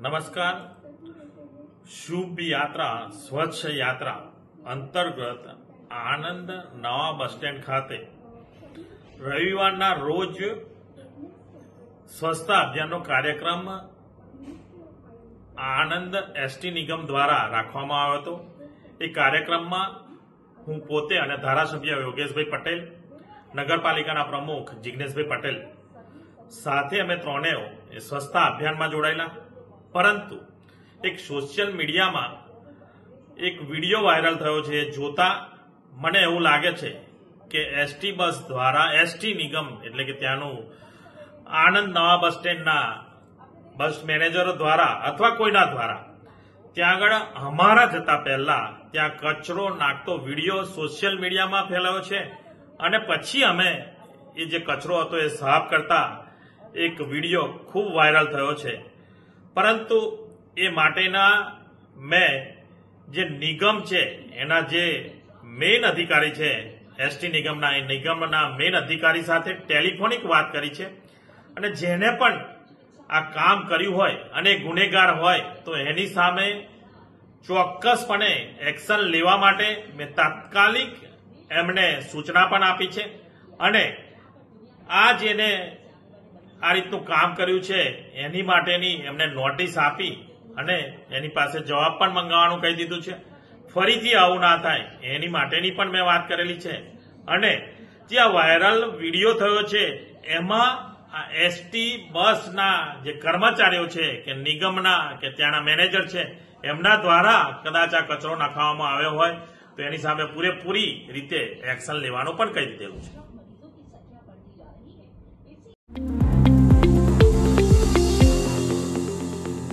નમસ્કાર. શુભ યાત્રા, સ્વચ્છ યાત્રા અંતર્ગત આનંદ નવા બસ સ્ટેન્ડ ખાતે. રવિવારના રોજ સ્વચ્છતા અભિયાનનો કાર્યક્રમ આનંદ એસટી નિગમ દ્વારા રાખવામાં આવ્યો હતો. એ કાર્યક્રમમાં હું પોતે અને ધારાસભ્ય યોગેશભાઈ પટેલ, નગરપાલિકાના પ્રમુખ જિગ્નેશભાઈ પટેલ સાથે અમે ત્રણેય સ્વચ્છતા અભિયાનમાં જોડાયેલા. પરંતુ એક સોશિયલ મીડિયામાં એક વીડિયો વાયરલ થયો છે જોતા મને એવું લાગે છે કે એસટી બસ દ્વારા, એસટી નિગમ એટલે કે ત્યાંનું આણંદ નવા બસ સ્ટેન્ડના બસ મેનેજરો દ્વારા અથવા કોઈના દ્વારા, ત્યાં આગળ અમારા જતા પહેલા ત્યાં કચરો નાખતો વીડિયો સોશિયલ મીડિયામાં ફેલાયો છે અને પછી અમે એ જે કચરો હતો એ સાફ કરતા એક વીડિયો ખૂબ વાયરલ થયો છે. પરંતુ એ માટેના મેં જે નિગમ છે, એના જે મેઇન અધિકારી છે એસટી નિગમના, એ નિગમના મેઇન અધિકારી સાથે ટેલિફોનિક વાત કરી છે. અને જેને પણ આ કામ કર્યું હોય અને ગુનેગાર હોય, તો એની સામે ચોક્કસપણે એક્શન લેવા માટે મેં તાત્કાલિક એમને સૂચના પણ આપી છે. અને આ જેને આ રીતનું કામ કર્યું છે, એની માટેની એમને નોટિસ આપી અને એની પાસે જવાબ પણ મંગાવવાનું કહી દીધું છે. ફરીથી આવું ના થાય, એની માટેની પણ મેં વાત કરેલી છે. અને જે આ વાયરલ વીડિયો થયો છે, એમાં આ એસટી બસના જે કર્મચારીઓ છે, કે નિગમના, કે ત્યાંના મેનેજર છે, એમના દ્વારા કદાચ આ કચરો નાખવામાં આવ્યો હોય, તો એની સામે પૂરેપૂરી રીતે એક્શન લેવાનું પણ કહી દીધેલું છે.